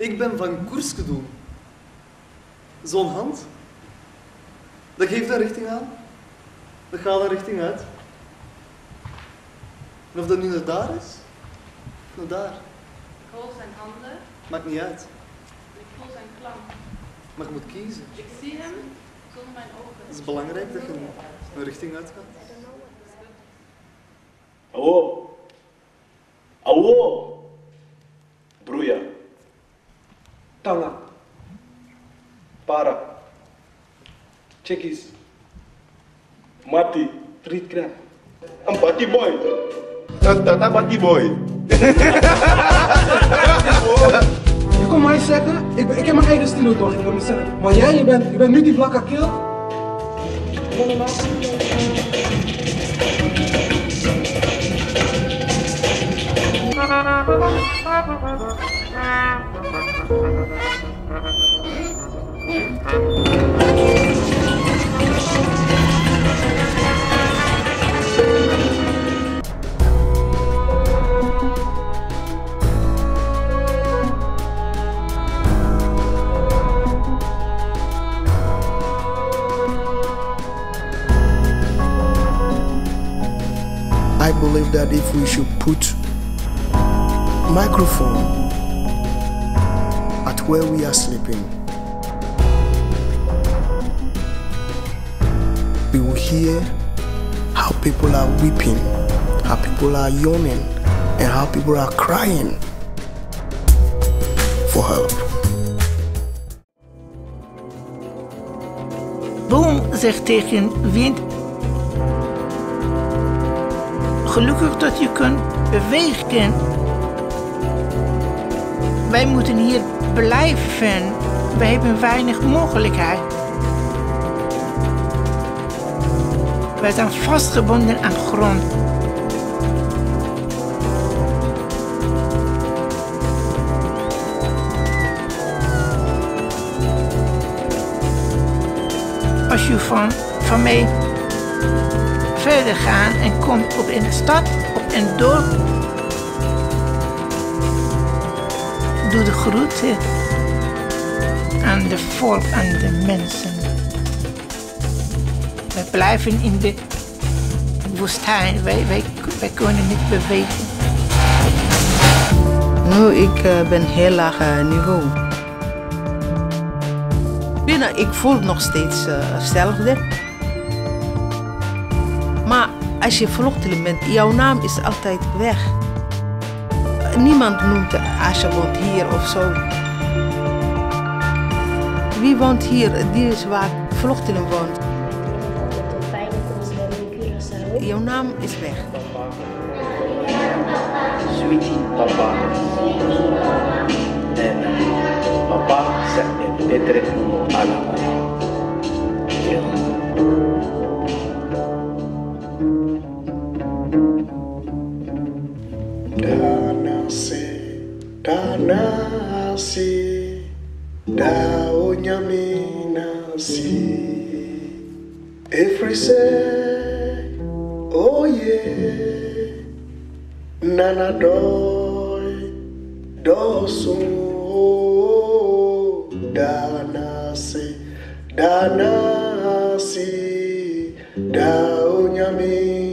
Ik ben van Koerske doen. Zo'n hand, dat geeft een richting aan. Dat gaat een richting uit. En of dat nu naar daar is, of naar daar, Ik hoor zijn handen, maakt niet uit. ik voel zijn klank. Maar je moet kiezen. Ik zie hem zonder mijn ogen. Het is belangrijk dat je een richting uitgaat. Awo. Awo. Tanga. Para. Checkies. Mati. Treat crap. Een party boy. Dat dat party boy. Je kon mij zeggen, ik, ik heb mijn eigen stilo toch, ik kan me zeggen. Maar jij, je bent, je bent nu die vlakke kill. I believe that if we should put microphone at where we are sleeping, we will hear how people are weeping, how people are yawning, and how people are crying for help. Boom zegt tegen wind. Gelukkig dat je kunt bewegen. Wij moeten hier blijven. Wij hebben weinig mogelijkheid. Wij zijn vastgebonden aan grond. Als je van, van mij verder gaat en komt op een stad, op een dorp, doe de groeten aan de volk, aan de mensen. We blijven in de woestijn, wij, kunnen niet bewegen. Nu, ik eh, ben heel laag eh, niveau. Binnen, ik voel nog steeds eh, hetzelfde. Maar als je vluchteling bent, jouw naam is altijd weg. Niemand noemt Asja woont hier of zo. Wie woont hier? Die is waar vluchteling woont. Jouw naam is weg. Sweetie papa. En papa zegt een betere ala. danse tanasi daonyaminasi efrise oye nanadoi dosu danasi danasi daonyamina